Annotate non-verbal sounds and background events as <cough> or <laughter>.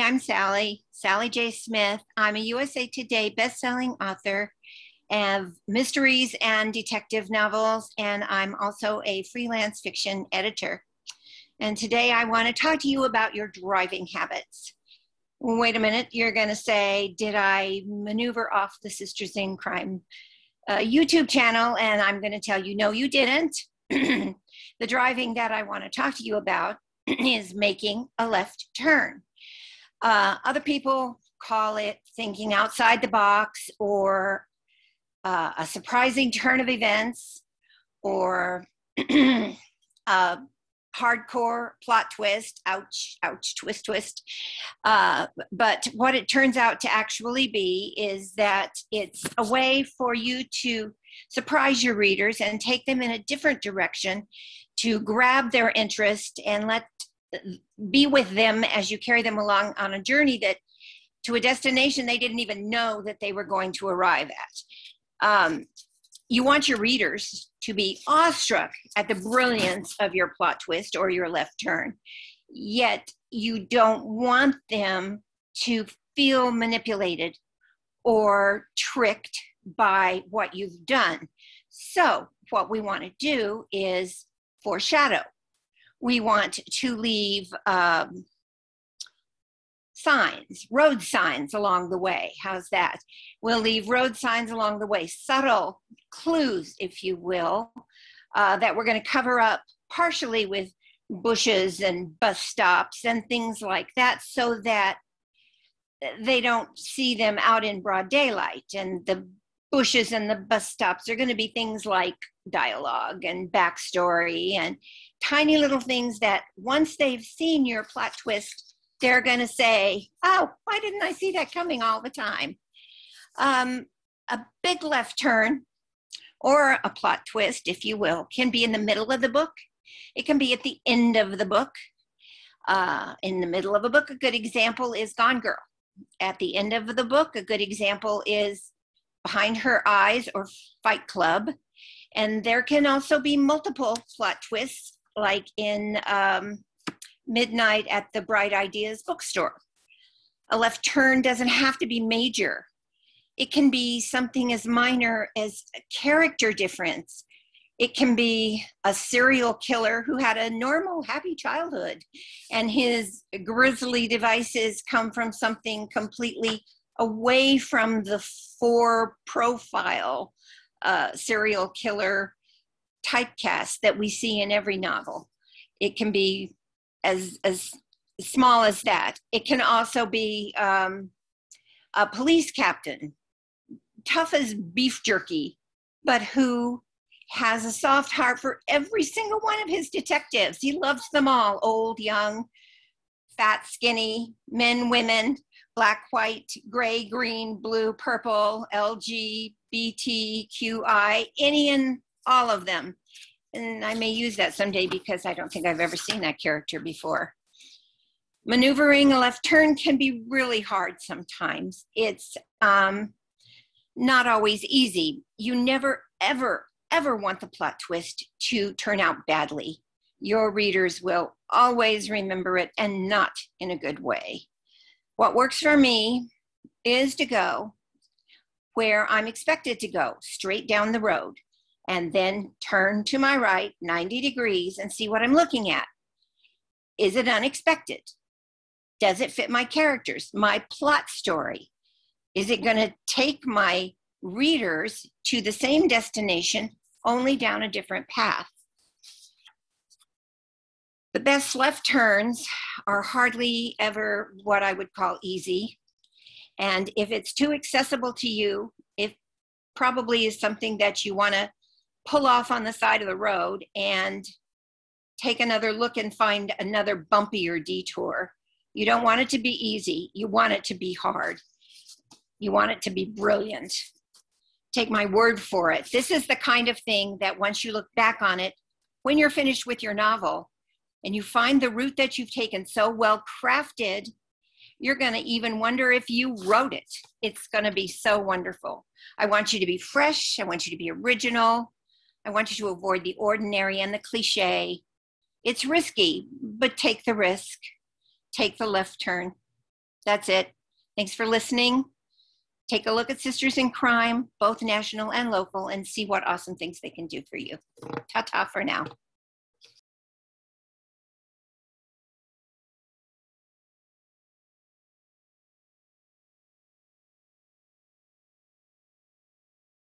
I'm Sally, Sally J. Smith. I'm a USA Today bestselling author of mysteries and detective novels, and I'm also a freelance fiction editor. And today I want to talk to you about your driving habits. Wait a minute, you're going to say, Did I maneuver off the Sisters in Crime uh, YouTube channel? And I'm going to tell you, No, you didn't. <clears throat> the driving that I want to talk to you about <clears throat> is making a left turn. Uh, other people call it thinking outside the box or uh, a surprising turn of events or a <clears throat> hardcore plot twist ouch ouch twist twist. Uh, but what it turns out to actually be is that it's a way for you to surprise your readers and take them in a different direction to grab their interest and let be with them as you carry them along on a journey that to a destination they didn't even know that they were going to arrive at. Um, you want your readers to be awestruck at the brilliance of your plot twist or your left turn, yet you don't want them to feel manipulated or tricked by what you've done. So, what we want to do is foreshadow we want to leave um, signs, road signs along the way. How's that? We'll leave road signs along the way, subtle clues, if you will, uh, that we're going to cover up partially with bushes and bus stops and things like that so that they don't see them out in broad daylight. And the bushes and the bus stops are going to be things like dialogue and backstory and tiny little things that once they've seen your plot twist, they're going to say, Oh, why didn't I see that coming all the time? Um, a big left turn or a plot twist, if you will, can be in the middle of the book. It can be at the end of the book. Uh, in the middle of a book, a good example is Gone Girl. At the end of the book, a good example is Behind Her Eyes or Fight Club. And there can also be multiple plot twists like in um, Midnight at the Bright Ideas bookstore. A left turn doesn't have to be major. It can be something as minor as a character difference. It can be a serial killer who had a normal, happy childhood, and his grisly devices come from something completely away from the four profile uh, serial killer typecast that we see in every novel. It can be as as small as that. It can also be um, a police captain, tough as beef jerky, but who has a soft heart for every single one of his detectives. He loves them all, old, young, fat, skinny, men, women, black, white, gray, green, blue, purple, LGBTQI, any and all of them. And I may use that someday because I don't think I've ever seen that character before. Maneuvering a left turn can be really hard sometimes. It's um, not always easy. You never, ever, ever want the plot twist to turn out badly. Your readers will always remember it and not in a good way. What works for me is to go where I'm expected to go, straight down the road and then turn to my right 90 degrees and see what I'm looking at. Is it unexpected? Does it fit my characters, my plot story? Is it going to take my readers to the same destination, only down a different path? The best left turns are hardly ever what I would call easy. And if it's too accessible to you, it probably is something that you want to pull off on the side of the road and take another look and find another bumpier detour. You don't want it to be easy. You want it to be hard. You want it to be brilliant. Take my word for it. This is the kind of thing that once you look back on it, when you're finished with your novel and you find the route that you've taken so well crafted, you're going to even wonder if you wrote it. It's going to be so wonderful. I want you to be fresh. I want you to be original. I want you to avoid the ordinary and the cliche. It's risky, but take the risk. Take the left turn. That's it. Thanks for listening. Take a look at Sisters in Crime, both national and local, and see what awesome things they can do for you. Ta ta for now.